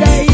day.